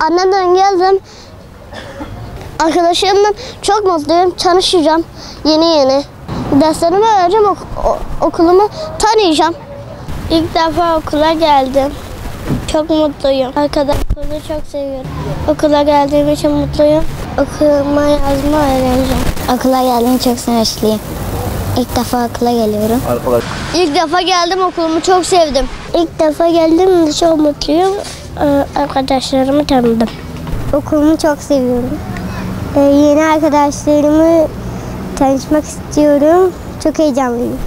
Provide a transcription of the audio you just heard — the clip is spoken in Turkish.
Annemden geldim. Arkadaşlarımla çok mutluyum. Tanışacağım yeni yeni. Derslerimi öğreneceğim. ok- okulumu tanıyacağım. İlk defa okula geldim. Çok mutluyum. Arkadaşlarımı çok seviyorum. Okula geldiğim için mutluyum. Okuma yazma öğreneceğim. Okula geldiğim çok sevinçliyim. İlk defa okula geliyorum. İlk defa geldim okulumu çok sevdim. İlk defa geldim çok mutluyum. Ee, Arkadaşlarımı tanıdım. Okulumu çok seviyorum. Ee, Yeni arkadaşlarımı tanışmak istiyorum. Çok heyecanlıyım.